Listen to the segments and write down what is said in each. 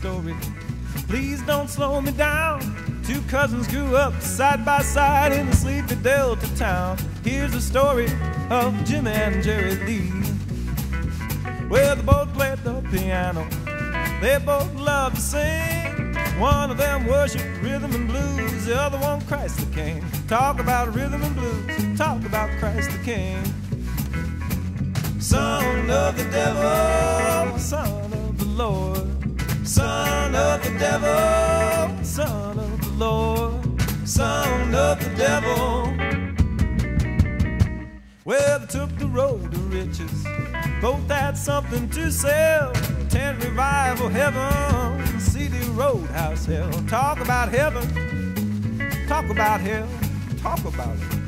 story. Please don't slow me down. Two cousins grew up side by side in the sleepy Delta town. Here's the story of Jim and Jerry Lee. Well, they both played the piano. They both loved to sing. One of them worshiped rhythm and blues. The other one Christ the King. Talk about rhythm and blues. Talk about Christ the King. Son of the devil, son of the Lord. Devil. Well, they took the road to riches. Both had something to sell. Tent revival, heaven, city roadhouse, hell. Talk about heaven, talk about hell, talk about it.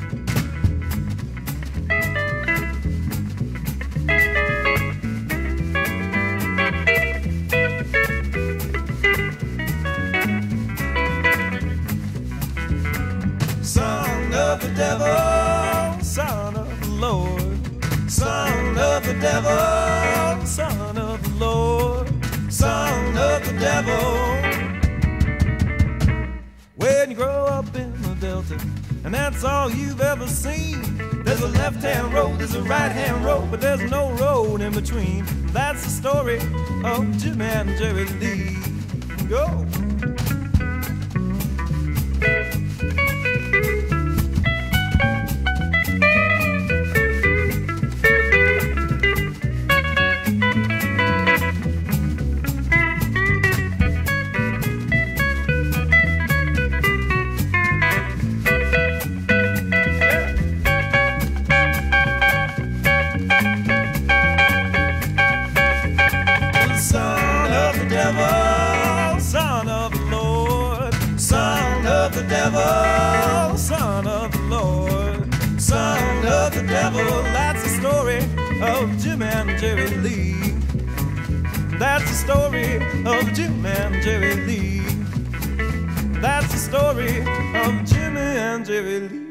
Of the devil, son of the Lord. Son of the devil, son of the Lord. Son of the devil. When you grow up in the Delta, and that's all you've ever seen. There's a left hand road, there's a right hand road, but there's no road in between. That's the story of Jim and Jerry Lee. Go! Devil, son of the Lord. Son of the devil, son of the Lord. Son of the devil, that's the story of Jim and Jerry Lee. That's the story of Jim and Jerry Lee. That's the story of Jimmy and Jerry Lee.